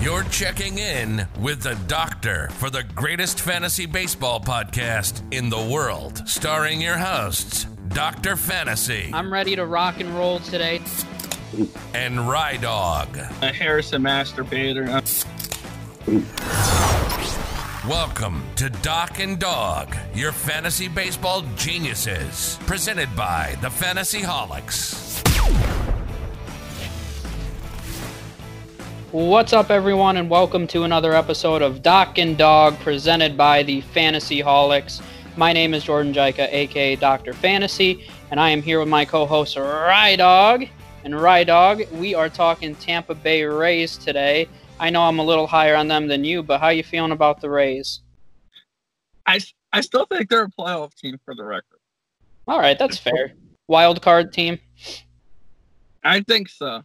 You're checking in with the doctor for the greatest fantasy baseball podcast in the world, starring your hosts, Dr. Fantasy I'm ready to rock and roll today. and Rydawg. a Harrison masturbator. Welcome to Doc and Dog, your fantasy baseball geniuses, presented by the Fantasy Holics. What's up, everyone, and welcome to another episode of Doc and Dog presented by the Fantasy Holics. My name is Jordan Jica, aka Dr. Fantasy, and I am here with my co host, Rydawg. And Rydawg, we are talking Tampa Bay Rays today. I know I'm a little higher on them than you, but how you feeling about the Rays? I, I still think they're a playoff team for the record. All right, that's fair. Wild card team. I think so.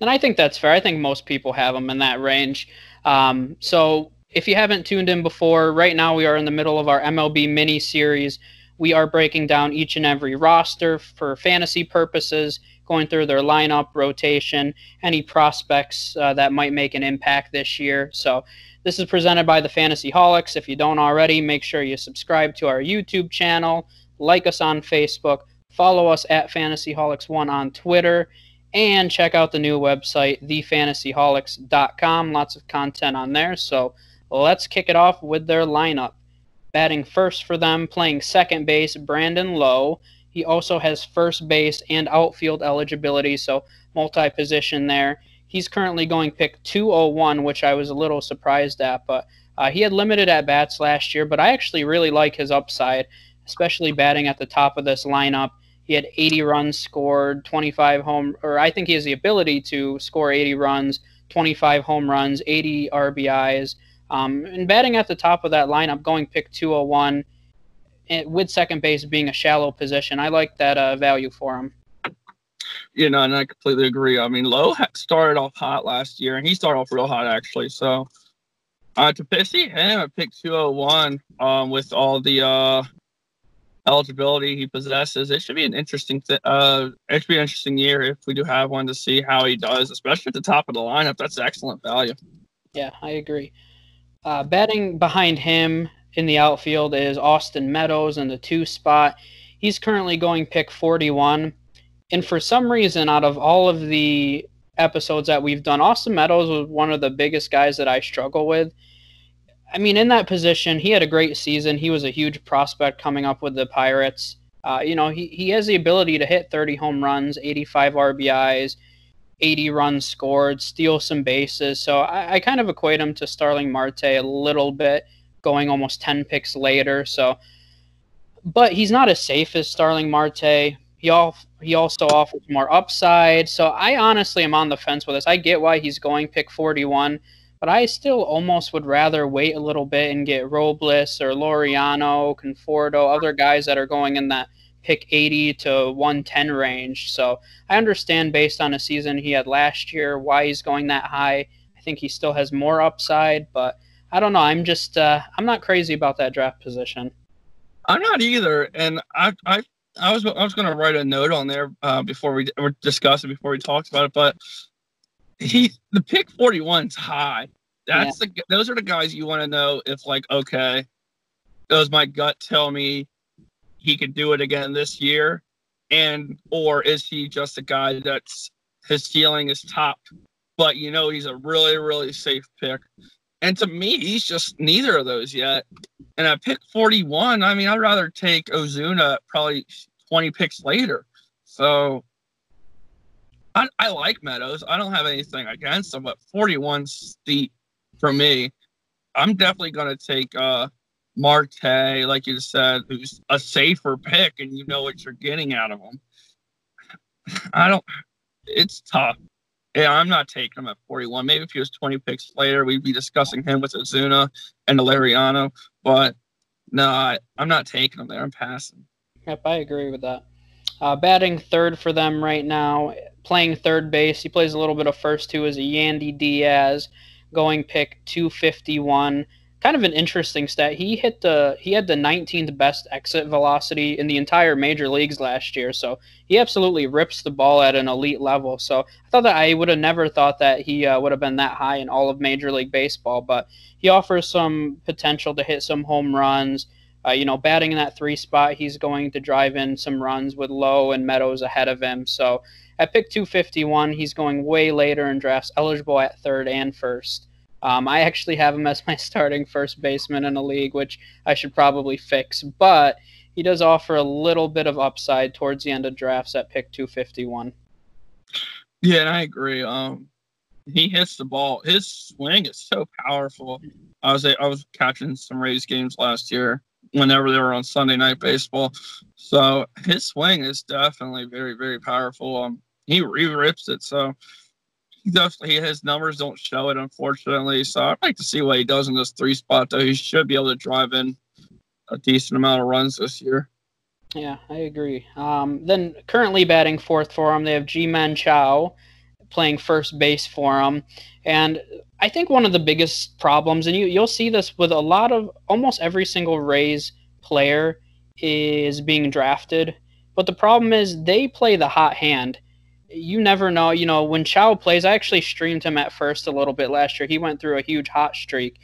And I think that's fair. I think most people have them in that range. Um, so if you haven't tuned in before, right now we are in the middle of our MLB mini series. We are breaking down each and every roster for fantasy purposes, going through their lineup, rotation, any prospects uh, that might make an impact this year. So this is presented by the Fantasy Holics. If you don't already, make sure you subscribe to our YouTube channel, like us on Facebook, follow us at Fantasy Holics One on Twitter and check out the new website, thefantasyholics.com. Lots of content on there. So let's kick it off with their lineup. Batting first for them, playing second base, Brandon Lowe. He also has first base and outfield eligibility, so multi position there. He's currently going pick 201, which I was a little surprised at, but uh, he had limited at bats last year, but I actually really like his upside, especially batting at the top of this lineup. He had 80 runs scored, 25 home, or I think he has the ability to score 80 runs, 25 home runs, 80 RBIs. Um, and batting at the top of that lineup, going pick 201, and with second base being a shallow position, I like that uh, value for him. You know, and I completely agree. I mean, Lowe ha- started off hot last year, and he started off real hot actually. So uh, to see him at pick 201 um, with all the uh, eligibility he possesses, it should be an interesting. Th- uh, it should be an interesting year if we do have one to see how he does, especially at the top of the lineup. That's excellent value. Yeah, I agree. Uh, batting behind him in the outfield is Austin Meadows in the two spot. He's currently going pick 41. And for some reason, out of all of the episodes that we've done, Austin Meadows was one of the biggest guys that I struggle with. I mean, in that position, he had a great season. He was a huge prospect coming up with the Pirates. Uh, you know, he, he has the ability to hit 30 home runs, 85 RBIs, 80 runs scored, steal some bases. So I, I kind of equate him to Starling Marte a little bit, going almost 10 picks later. So, but he's not as safe as Starling Marte. He all he also offers more upside. So I honestly am on the fence with this. I get why he's going pick 41, but I still almost would rather wait a little bit and get Robles or Laureano, Conforto, other guys that are going in that pick 80 to 110 range. So I understand based on a season he had last year why he's going that high. I think he still has more upside, but I don't know. I'm just uh, I'm not crazy about that draft position. I'm not either, and I I I was I was going to write a note on there uh, before we were discussing before we talked about it, but he the pick 41's high. That's the those are the guys you want to know if like okay, does my gut tell me he could do it again this year, and or is he just a guy that's his ceiling is top, but you know he's a really really safe pick. And to me, he's just neither of those yet. And at pick 41, I mean, I'd rather take Ozuna probably 20 picks later. So I, I like Meadows. I don't have anything against him, but 41 steep for me. I'm definitely going to take uh, Marte, like you said, who's a safer pick, and you know what you're getting out of him. I don't, it's tough. Yeah, I'm not taking him at 41. Maybe if he was 20 picks later, we'd be discussing him with Ozuna and Laureano. But no, I, I'm not taking him there. I'm passing. Yep, I agree with that. Uh, batting third for them right now, playing third base. He plays a little bit of first too as a Yandy Diaz, going pick 251. kind of an interesting stat. He hit the he had the 19th best exit velocity in the entire major leagues last year. So he absolutely rips the ball at an elite level. So I thought that I would have never thought that he uh, would have been that high in all of Major League Baseball. But he offers some potential to hit some home runs. Uh, you know, batting in that three spot, he's going to drive in some runs with Lowe and Meadows ahead of him. So at pick 251, he's going way later in drafts, eligible at third and first. Um, I actually have him as my starting first baseman in a league, which I should probably fix. But he does offer a little bit of upside towards the end of drafts at pick 251. Yeah, and I agree. Um, he hits the ball. His swing is so powerful. I was I was catching some Rays games last year whenever they were on Sunday Night Baseball. So his swing is definitely very very powerful. Um, he re rips it. So definitely his numbers don't show it, unfortunately. So I'd like to see what he does in this three spot, though. He should be able to drive in a decent amount of runs this year. Yeah, I agree. Um, then currently batting fourth for him, they have Ji-Man Choi playing first base for him. And I think one of the biggest problems, and you, you'll see this with a lot of almost every single Rays player is being drafted. But the problem is they play the hot hand you never know. You know, when Choi plays, I actually streamed him at first a little bit last year. He went through a huge hot streak,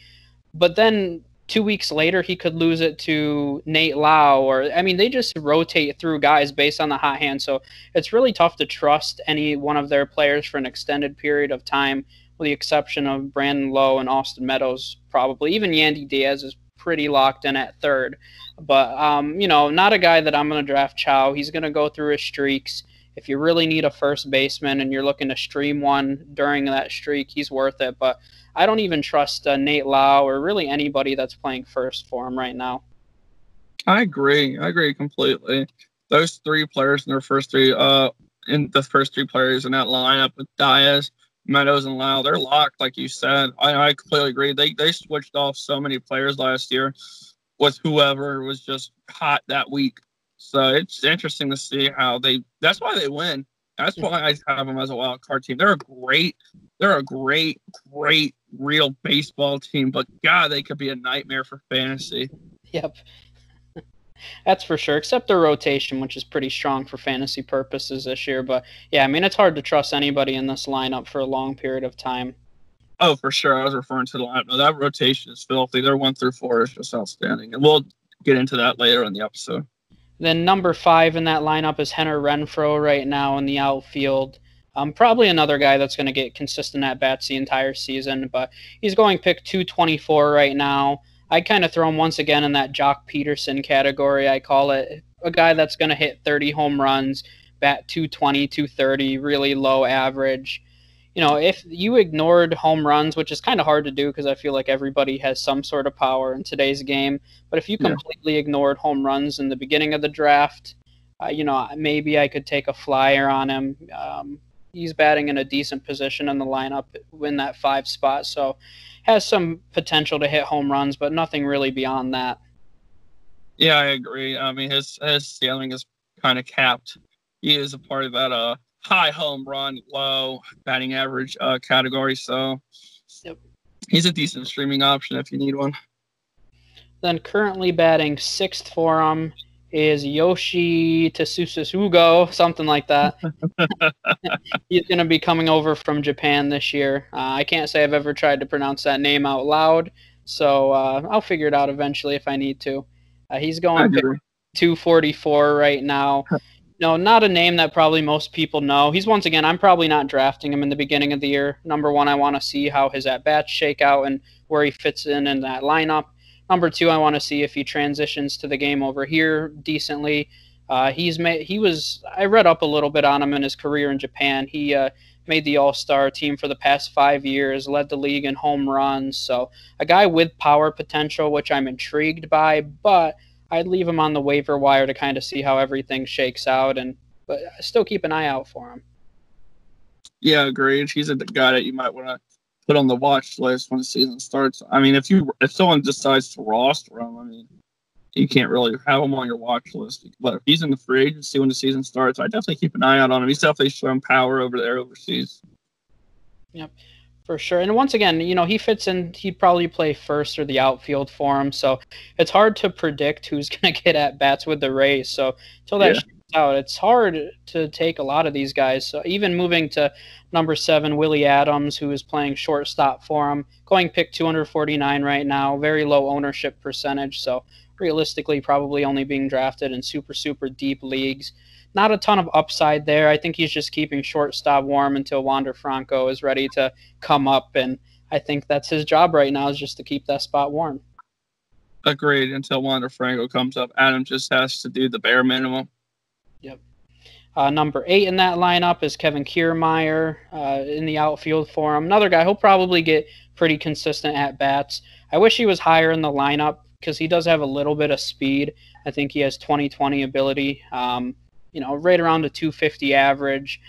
but then two weeks later he could lose it to Nate Lowe, or I mean, they just rotate through guys based on the hot hand. So it's really tough to trust any one of their players for an extended period of time, with the exception of Brandon Lowe and Austin Meadows, probably. Even Yandy Diaz is pretty locked in at third. But um, you know, not a guy that I'm going to draft Choi. He's going to go through his streaks if you really need a first baseman and you're looking to stream one during that streak, he's worth it. But I don't even trust uh, Nate Lowe or really anybody that's playing first for him right now. I agree. I agree completely. Those three players in their first three, uh, in the first three players in that lineup with Diaz, Meadows, and Lowe, they're locked, like you said. I, I completely agree. They they switched off so many players last year with whoever was just hot that week. So it's interesting to see how they. That's why they win. That's why I have them as a wild card team. They're a great, they're a great, great real baseball team. But God, they could be a nightmare for fantasy. Yep, that's for sure. Except their rotation, which is pretty strong for fantasy purposes this year. But yeah, I mean it's hard to trust anybody in this lineup for a long period of time. Oh, for sure. I was referring to the lineup. No, that rotation is filthy. Their one through four is just outstanding, and we'll get into that later in the episode. Then number five in that lineup is Hunter Renfroe right now in the outfield. Um, probably another guy that's going to get consistent at bats the entire season, but he's going pick 224 right now. I kind of throw him once again in that Joc Pederson category. I call it a guy that's going to hit 30 home runs, bat 220, 230, really low average you know, if you ignored home runs, which is kind of hard to do because I feel like everybody has some sort of power in today's game, but if you completely yeah. ignored home runs in the beginning of the draft, uh, you know, maybe I could take a flyer on him. Um, he's batting in a decent position in the lineup in that five spot, so has some potential to hit home runs, but nothing really beyond that. Yeah, I agree. I mean, his his ceiling is kind of capped. He is a part of that uh high home run, low batting average uh, category. So yep. he's a decent streaming option if you need one. Then currently batting sixth for him is Yoshi Tsutsugo, something like that. he's going to be coming over from Japan this year. Uh, I can't say I've ever tried to pronounce that name out loud, so uh, I'll figure it out eventually if I need to. Uh, he's going 244 right now. No, not a name that probably most people know. He's once again, I'm probably not drafting him in the beginning of the year. Number one, I want to see how his at bats shake out and where he fits in in that lineup. Number two, I want to see if he transitions to the game over here decently. Uh, he's made. He was. I read up a little bit on him in his career in Japan. He uh, made the All Star team for the past five years, led the league in home runs. So a guy with power potential, which I'm intrigued by, but I'd leave him on the waiver wire to kind of see how everything shakes out, and but still keep an eye out for him. Yeah, agreed. He's a guy that you might want to put on the watch list when the season starts. I mean, if you if someone decides to roster him, I mean, you can't really have him on your watch list. But if he's in the free agency when the season starts, I definitely keep an eye out on him. He's definitely showing power over there overseas. Yep. For sure. And once again, you know, he fits in, he'd probably play first or the outfield for him. So it's hard to predict who's going to get at bats with the Rays. So until that yeah. out, it's hard to take a lot of these guys. So even moving to number seven, Willy Adames, who is playing shortstop for him, going pick 249 right now, very low ownership percentage. So realistically, probably only being drafted in super, super deep leagues not a ton of upside there. I think he's just keeping shortstop warm until Wander Franco is ready to come up, and I think that's his job right now is just to keep that spot warm. Agreed. Until Wander Franco comes up, Adam just has to do the bare minimum. Yep. Uh, number eight in that lineup is Kevin Kiermaier uh, in the outfield for him. Another guy who'll probably get pretty consistent at bats. I wish he was higher in the lineup because he does have a little bit of speed. I think he has 20 20 ability. Um, you know, right around a 250 average.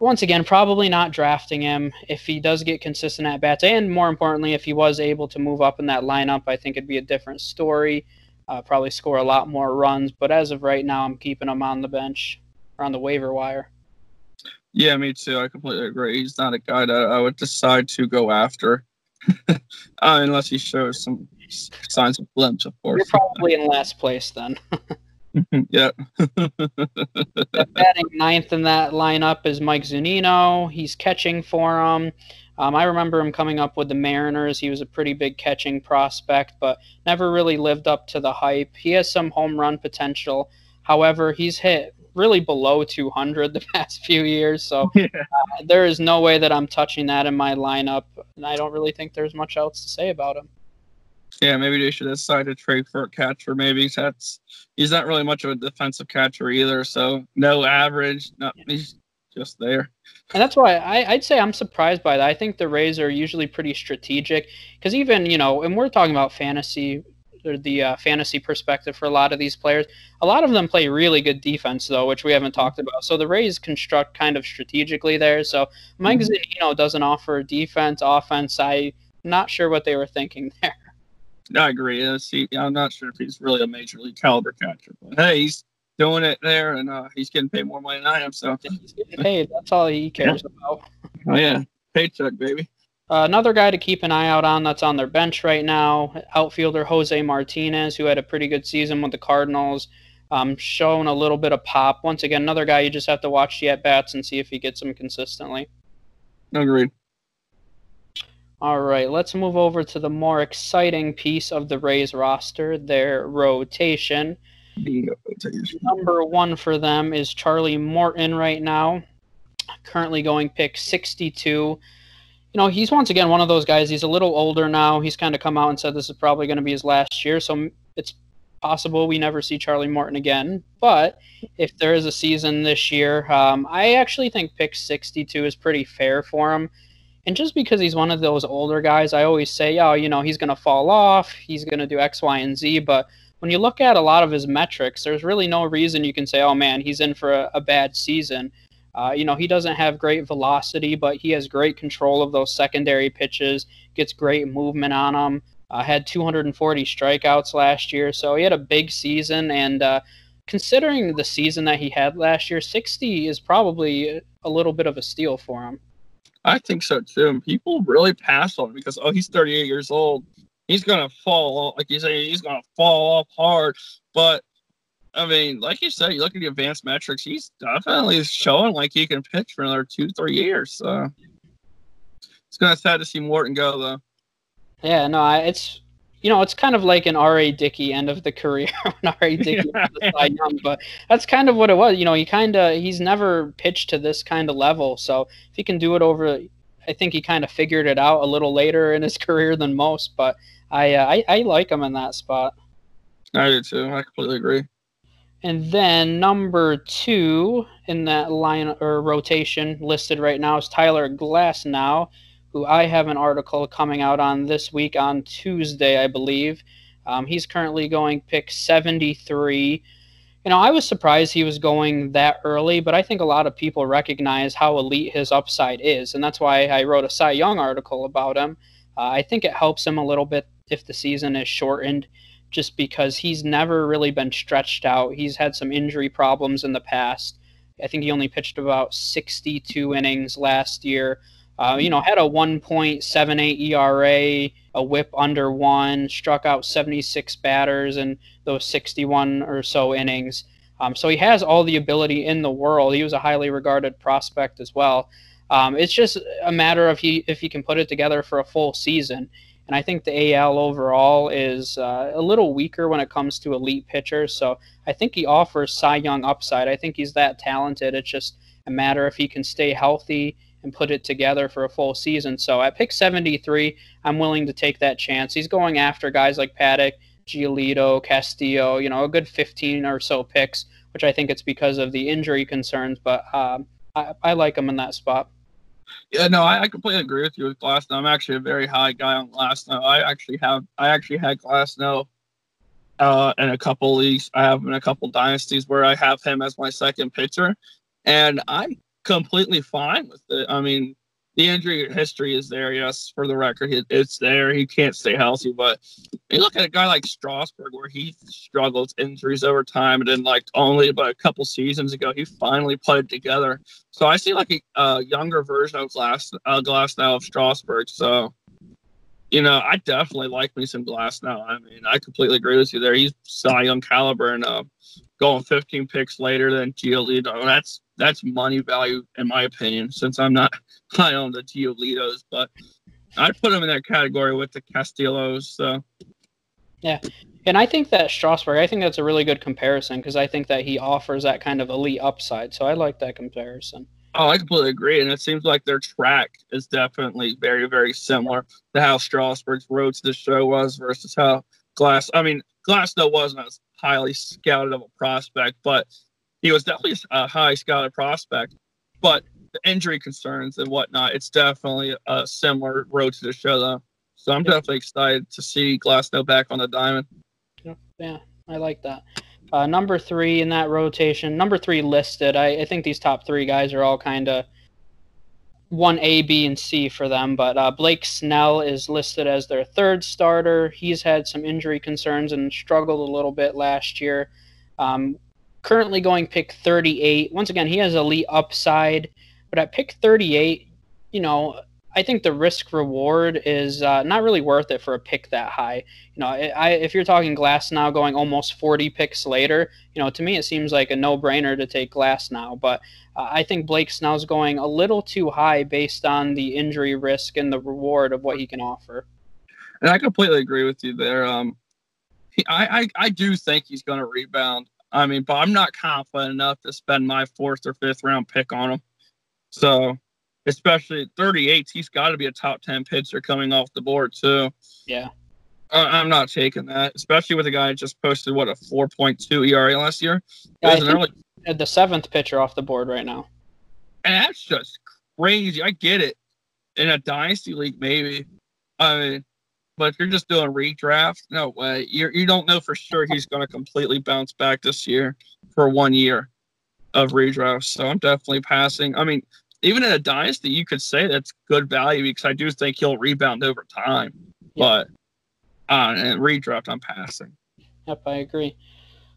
Once again, probably not drafting him if he does get consistent at bats, and more importantly, if he was able to move up in that lineup, I think it'd be a different story. Uh, probably score a lot more runs, but as of right now, I'm keeping him on the bench or on the waiver wire. Yeah, me too. I completely agree. He's not a guy that I would decide to go after, uh, unless he shows some signs of glimpse, of course. You're probably in last place then. yeah. batting ninth in that lineup is Mike Zunino. He's catching for him. Um, I remember him coming up with the Mariners. He was a pretty big catching prospect, but never really lived up to the hype. He has some home run potential. However, he's hit really below 200 the past few years. So yeah. uh, there is no way that I'm touching that in my lineup. And I don't really think there's much else to say about him. Yeah, maybe they should decide to trade for a catcher. Maybe that's he's not really much of a defensive catcher either. So no average. No, he's just there. And that's why I, would say I'm surprised by that. I think the Rays are usually pretty strategic because even you know, and we're talking about fantasy or the uh, fantasy perspective for a lot of these players. A lot of them play really good defense though, which we haven't talked about. So the Rays construct kind of strategically there. So Mike mm-hmm. Zunino doesn't offer defense, offense. I'm not sure what they were thinking there. I agree. He, I'm not sure if he's really a major league caliber catcher, but hey, he's doing it there, and uh, he's getting paid more money than I am. So paid. That's all he cares yeah. about. Oh yeah, paycheck, baby. Uh, another guy to keep an eye out on that's on their bench right now, outfielder Jose Martinez, who had a pretty good season with the Cardinals, um, showing a little bit of pop. Once again, another guy you just have to watch the at bats and see if he gets them consistently. Agreed. All right, let's move over to the more exciting piece of the Rays roster, their rotation. rotation. Number one for them is Charlie Morton right now, currently going pick 62. You know, he's once again one of those guys. He's a little older now. He's kind of come out and said this is probably going to be his last year, so it's possible we never see Charlie Morton again. But if there is a season this year, um, I actually think pick 62 is pretty fair for him. And just because he's one of those older guys, I always say, oh, you know, he's going to fall off. He's going to do X, Y, and Z. But when you look at a lot of his metrics, there's really no reason you can say, oh, man, he's in for a, a bad season. Uh, you know, he doesn't have great velocity, but he has great control of those secondary pitches, gets great movement on them. Uh, had 240 strikeouts last year, so he had a big season. And uh, considering the season that he had last year, 60 is probably a little bit of a steal for him. I think so too. And people really pass on because oh, he's 38 years old. He's gonna fall like you say, he's gonna fall off hard. But I mean, like you said, you look at the advanced metrics, he's definitely showing like he can pitch for another two, three years. So it's gonna sad to see Morton go though. Yeah, no, I, it's you know, it's kind of like an R.A. Dickey end of the career when R.A. Dickey yeah. was young, but that's kind of what it was. You know, he kind of he's never pitched to this kind of level, so if he can do it over, I think he kind of figured it out a little later in his career than most. But I uh, I, I like him in that spot. I do too. I completely agree. And then number two in that line or rotation listed right now is Tyler Glasnow who I have an article coming out on this week on Tuesday, I believe. Um, he's currently going pick 73. You know, I was surprised he was going that early, but I think a lot of people recognize how elite his upside is, and that's why I wrote a Cy Young article about him. Uh, I think it helps him a little bit if the season is shortened, just because he's never really been stretched out. He's had some injury problems in the past. I think he only pitched about 62 innings last year. Uh, you know, had a 1.78 ERA, a WHIP under one, struck out 76 batters in those 61 or so innings. Um, so he has all the ability in the world. He was a highly regarded prospect as well. Um, it's just a matter of he if he can put it together for a full season. And I think the AL overall is uh, a little weaker when it comes to elite pitchers. So I think he offers Cy Young upside. I think he's that talented. It's just a matter if he can stay healthy and put it together for a full season. So at pick 73, I'm willing to take that chance. He's going after guys like Paddack, Giolito, Castillo, you know, a good 15 or so picks, which I think it's because of the injury concerns, but um, I, I like him in that spot. Yeah, no, I, I, completely agree with you with Glasnow. I'm actually a very high guy on Glasnow. I actually have I actually had Glasnow uh, in a couple leagues. I have in a couple dynasties where I have him as my second pitcher, and I'm completely fine with it. I mean, the injury history is there. Yes, for the record, it's there. He can't stay healthy, but you look at a guy like Strasburg, where he struggled injuries over time, and then like only about a couple seasons ago, he finally put it together. So I see like a, a younger version of Glass uh, Glasnow of Strasburg. So you know, I definitely like me some Glasnow. I mean, I completely agree with you there. He's Cy Young caliber, and uh, going 15 picks later than Giolito. That's that's money value in my opinion, since I'm not high on the Giolitos, but I'd put him in that category with the Castillos. So. Yeah, and I think that Strasburg, I think that's a really good comparison because I think that he offers that kind of elite upside. So I like that comparison. Oh, I completely agree, and it seems like their track is definitely very, very similar to how Strasburg's road to the show was versus how Glass. I mean, Glasnow wasn't as highly scouted of a prospect, but he was definitely a high scouted prospect. But the injury concerns and whatnot, it's definitely a similar road to the show, though. So I'm definitely excited to see Glasnow back on the diamond. Yeah, I like that. Uh, number three in that rotation, number three listed. I, I think these top three guys are all kind of one A, B, and C for them. But uh, Blake Snell is listed as their third starter. He's had some injury concerns and struggled a little bit last year. Um, currently going pick 38. Once again, he has elite upside, but at pick 38, you know, I think the risk reward is uh, not really worth it for a pick that high. You know, I, if you're talking Glasnow going almost 40 picks later, you know, to me it seems like a no-brainer to take Glasnow. But uh, I think Blake Snell's going a little too high based on the injury risk and the reward of what he can offer. And I completely agree with you there. Um, I, I I do think he's going to rebound. I mean, but I'm not confident enough to spend my fourth or fifth round pick on him. So especially at 38, he's got to be a top 10 pitcher coming off the board, too. Yeah. I'm not taking that, especially with a guy just posted, what, a 4.2 ERA last year? Yeah, early... The seventh pitcher off the board right now. And that's just crazy. I get it. In a dynasty league, maybe. I mean, but if you're just doing redraft, no way. You you don't know for sure he's going to completely bounce back this year for one year of redraft. So I'm definitely passing. I mean, even in a dynasty, you could say that's good value because I do think he'll rebound over time. Yeah. But uh, and redraft, I'm passing. Yep, I agree.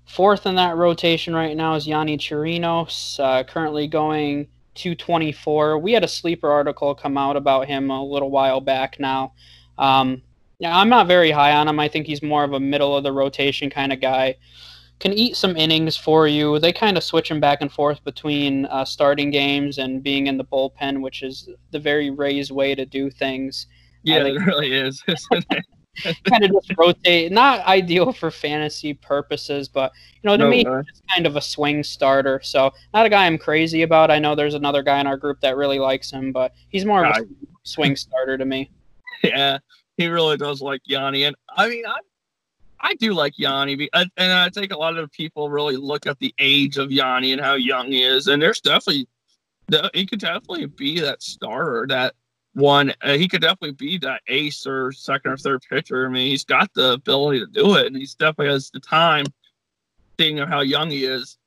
Fourth in that rotation right now is Yanni Chirinos, uh, currently going 224. We had a sleeper article come out about him a little while back now. Um, yeah, I'm not very high on him. I think he's more of a middle of the rotation kind of guy can eat some innings for you. They kind of switch him back and forth between uh, starting games and being in the bullpen, which is the very Rays way to do things. Yeah, it really is. kind of just rotate. Not ideal for fantasy purposes, but you know, to no, me, it's kind of a swing starter. So not a guy I'm crazy about. I know there's another guy in our group that really likes him, but he's more of a swing starter to me. Yeah, he really does like Yanni, and I mean, I'm I do like Yanni, and I think a lot of people really look at the age of Yanni and how young he is, and there's definitely he could definitely be that starter, that one. Uh, he could definitely be that ace or second or third pitcher. I mean, he's got the ability to do it, and he's definitely has the time, seeing how young he is.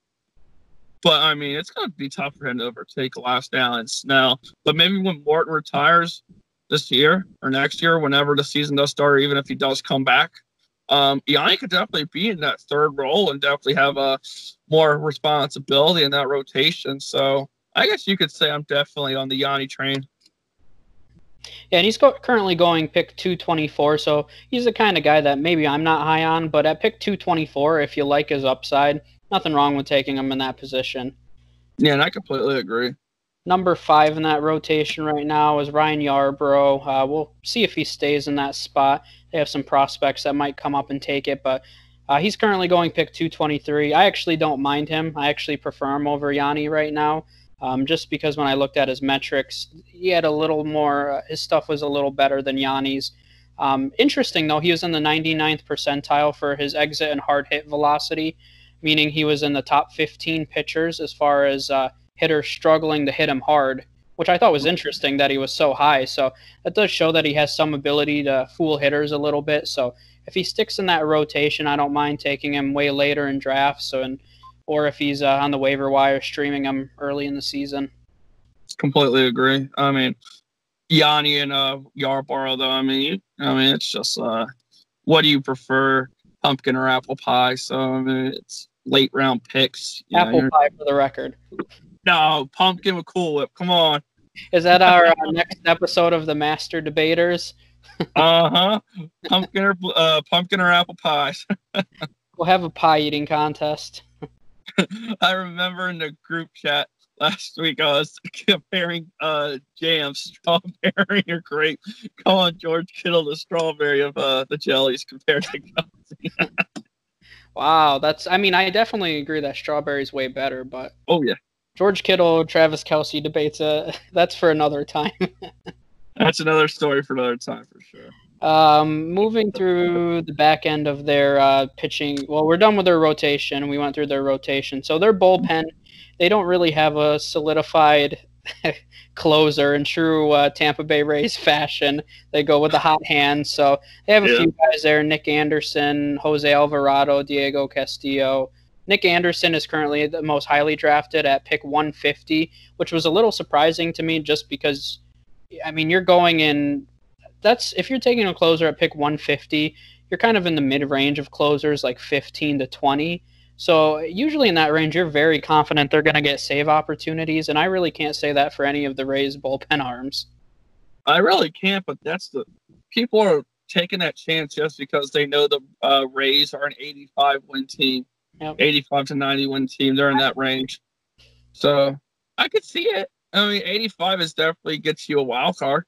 But I mean, it's going to be tough for him to overtake Glasnow and Snell. But maybe when Morton retires this year or next year, whenever the season does start, even if he does come back, um, Yanni could definitely be in that third role and definitely have a more responsibility in that rotation. So I guess you could say I'm definitely on the Yanni train. Yeah, and he's go- currently going pick 224, so he's the kind of guy that maybe I'm not high on, but at pick 224, if you like his upside, nothing wrong with taking him in that position. Yeah, and I completely agree. Number five in that rotation right now is Ryan Yarbrough. Uh, we'll see if he stays in that spot. They have some prospects that might come up and take it, but uh, he's currently going pick 223. I actually don't mind him. I actually prefer him over Yanni right now um, just because when I looked at his metrics, he had a little more, uh, his stuff was a little better than Yanni's. Um, interesting, though, he was in the 99th percentile for his exit and hard hit velocity, meaning he was in the top 15 pitchers as far as uh, hitters struggling to hit him hard, which I thought was interesting that he was so high. So that does show that he has some ability to fool hitters a little bit. So if he sticks in that rotation, I don't mind taking him way later in drafts. So, and or if he's uh, on the waiver wire streaming him early in the season. Completely agree. I mean, Yanni and uh, Yarbrough, though. I mean, I mean, it's just uh, what do you prefer, pumpkin or apple pie? So I mean, it's late round picks. apple know, pie for the record. No, pumpkin with Cool Whip. Come on. Is that our uh, next episode of the Master Debaters? uh huh. Pumpkin or uh, pumpkin or apple pies. we'll have a pie eating contest. I remember in the group chat last week I was comparing uh jam, strawberry or grape, calling George Kittle the strawberry of uh the jellies compared to Kelce. wow, that's I mean I definitely agree that strawberry's way better, but oh yeah. George Kittle, Travis Kelce debates uh that's for another time. that's another story for another time for sure. Um, moving through the back end of their uh, pitching, well, we're done with their rotation. We went through their rotation. So their bullpen, they don't really have a solidified closer in true uh, Tampa Bay Rays fashion. They go with the hot hand. So they have a yeah. few guys there Nick Anderson, Jose Alvarado, Diego Castillo. Nick Anderson is currently the most highly drafted at pick 150, which was a little surprising to me just because, I mean, you're going in that's if you're taking a closer at pick 150, you're kind of in the mid range of closers, like 15 to 20. So usually in that range, you're very confident they're going to get save opportunities, and I really can't say that for any of the Rays bullpen arms. I really can't, but that's the people are taking that chance just because they know the uh, Rays are an 85 win team, yep. 85 to 90 win team. They're in that range, so I could see it. I mean, 85 is definitely gets you a wild card.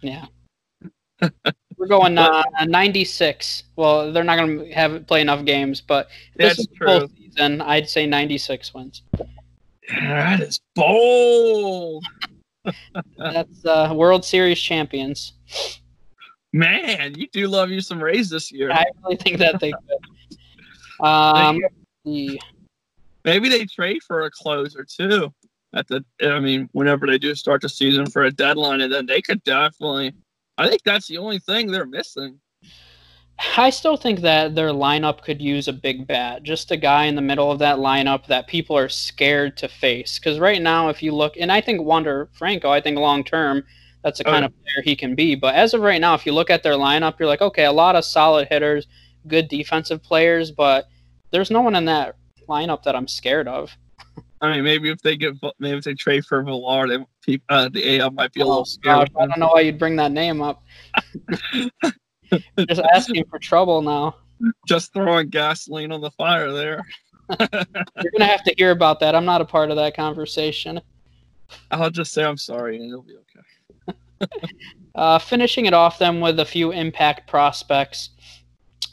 Yeah. We're going uh, 96. Well, they're not going to have play enough games, but this is true. season. I'd say 96 wins. That is bold. That's uh, World Series champions. Man, you do love you some Rays this year. I really think that they could. Um, maybe they trade for a closer too. At the, I mean, whenever they do start the season for a deadline, and then they could definitely I think that's the only thing they're missing. I still think that their lineup could use a big bat, just a guy in the middle of that lineup that people are scared to face. Because right now, if you look, and I think Wander Franco, I think long term, that's the kind oh. of player he can be. But as of right now, if you look at their lineup, you're like, okay, a lot of solid hitters, good defensive players, but there's no one in that lineup that I'm scared of. I mean, maybe if they get maybe if they trade for Villar, they, uh, the AL might be a oh, little scared. Gosh, I don't know why you'd bring that name up. Just asking for trouble now. Just throwing gasoline on the fire there. You're gonna have to hear about that. I'm not a part of that conversation. I'll just say I'm sorry, and it'll be okay. uh, finishing it off then with a few impact prospects.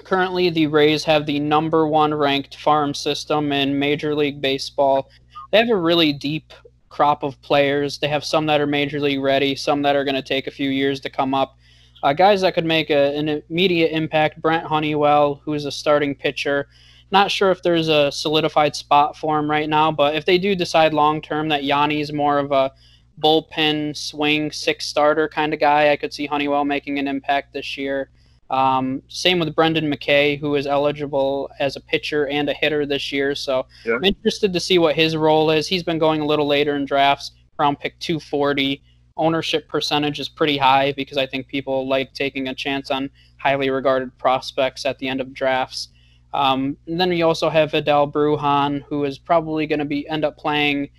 Currently, the Rays have the number one ranked farm system in Major League Baseball they have a really deep crop of players. They have some that are major league ready, some that are going to take a few years to come up. Uh, guys that could make a, an immediate impact. Brent Honeywell, who's a starting pitcher. Not sure if there's a solidified spot for him right now, but if they do decide long term that Yanni's more of a bullpen swing six starter kind of guy, I could see Honeywell making an impact this year. Um, same with Brendan McKay, who is eligible as a pitcher and a hitter this year. So yeah. I'm interested to see what his role is. He's been going a little later in drafts, around pick 240. Ownership percentage is pretty high because I think people like taking a chance on highly regarded prospects at the end of drafts. Um, and then we also have Vidal Bruján, who is probably going to be end up playing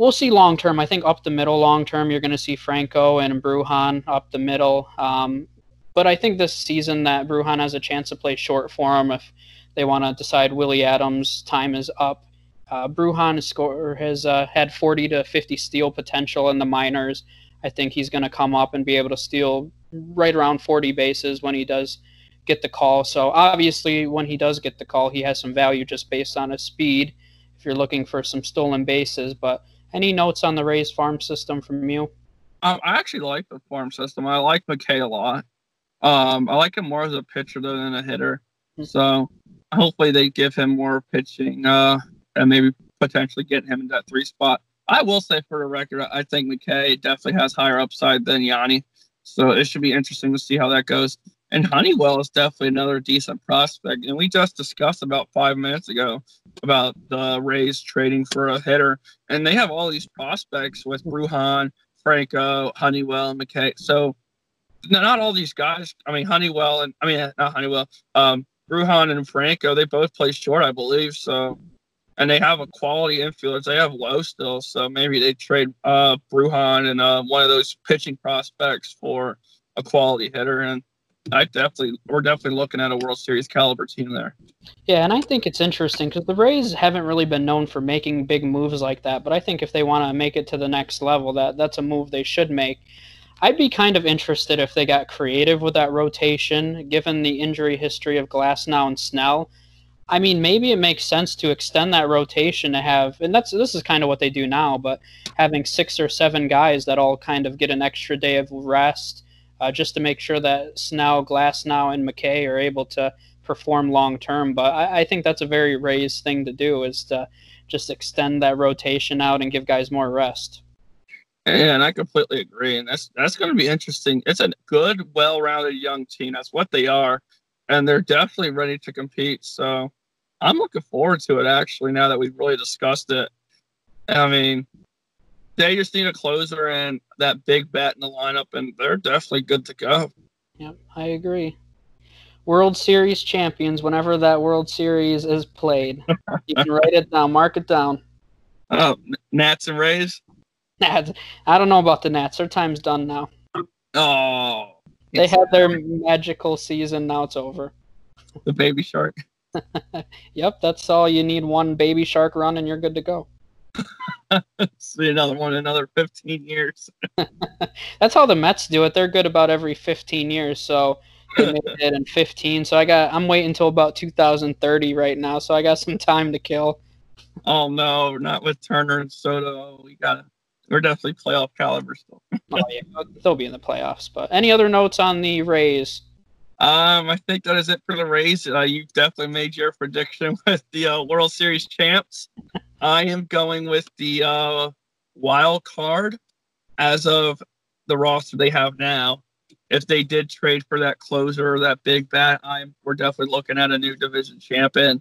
we'll see long term. I think up the middle, long term, you're going to see Franco and Bruhan up the middle. Um, but I think this season that Bruján has a chance to play short for him if they want to decide Willy Adames' time is up. Uh, Bruján score has uh, had 40 to 50 steal potential in the minors. I think he's going to come up and be able to steal right around 40 bases when he does get the call. So obviously, when he does get the call, he has some value just based on his speed. If you're looking for some stolen bases, but any notes on the Rays farm system from you? Um, I actually like the farm system. I like McKay a lot. Um, I like him more as a pitcher than a hitter. So hopefully they give him more pitching uh, and maybe potentially get him in that three spot. I will say for the record, I think McKay definitely has higher upside than Yanni. So it should be interesting to see how that goes. And Honeywell is definitely another decent prospect. And we just discussed about five minutes ago about the Rays trading for a hitter. And they have all these prospects with Bruján, Franco, Honeywell, McKay. So not all these guys. I mean, Honeywell and I mean not Honeywell. Um, Bruján and Franco, they both play short, I believe. So, and they have a quality infielders. They have Lowe still, so maybe they trade uh, Bruján and uh, one of those pitching prospects for a quality hitter. And I definitely, we're definitely looking at a World Series caliber team there. Yeah, and I think it's interesting because the Rays haven't really been known for making big moves like that. But I think if they want to make it to the next level, that that's a move they should make. I'd be kind of interested if they got creative with that rotation, given the injury history of Glasnow and Snell. I mean, maybe it makes sense to extend that rotation to have, and that's this is kind of what they do now, but having six or seven guys that all kind of get an extra day of rest, uh, just to make sure that Snell, Glasnow, and McKay are able to perform long term. But I, I think that's a very Rays thing to do is to just extend that rotation out and give guys more rest. And I completely agree. And that's that's going to be interesting. It's a good, well-rounded young team. That's what they are, and they're definitely ready to compete. So I'm looking forward to it. Actually, now that we've really discussed it, I mean, they just need a closer and that big bat in the lineup, and they're definitely good to go. Yep, I agree. World Series champions. Whenever that World Series is played, you can write it down. Mark it down. Oh, Nats and Rays. Nats. I don't know about the Nats. Their time's done now. Oh. They had their magical season. Now it's over. The baby shark. yep, that's all you need. One baby shark run, and you're good to go. See another one, another 15 years. that's how the Mets do it. They're good about every 15 years. So they made it in 15. So I got. I'm waiting until about 2030 right now. So I got some time to kill. Oh no, not with Turner and Soto. We got we're definitely playoff caliber still. oh yeah, they'll be in the playoffs. But any other notes on the Rays? Um, I think that is it for the Rays. Uh, you've definitely made your prediction with the uh, World Series champs. I am going with the uh, wild card as of the roster they have now. If they did trade for that closer or that big bat, I'm we're definitely looking at a new division champion,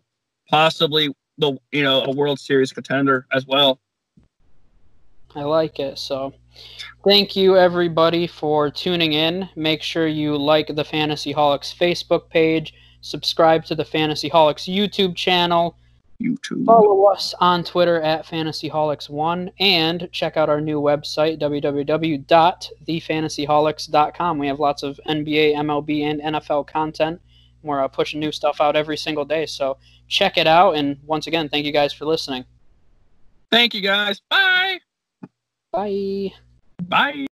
possibly the you know a World Series contender as well. I like it. So, thank you everybody for tuning in. Make sure you like the Fantasy Holics Facebook page, subscribe to the Fantasy Holics YouTube channel. YouTube. Follow us on Twitter at FantasyHolics1 and check out our new website, www.thefantasyholics.com. We have lots of NBA, MLB, and NFL content. We're uh, pushing new stuff out every single day. So check it out. And once again, thank you guys for listening. Thank you guys. Bye. Bye. Bye.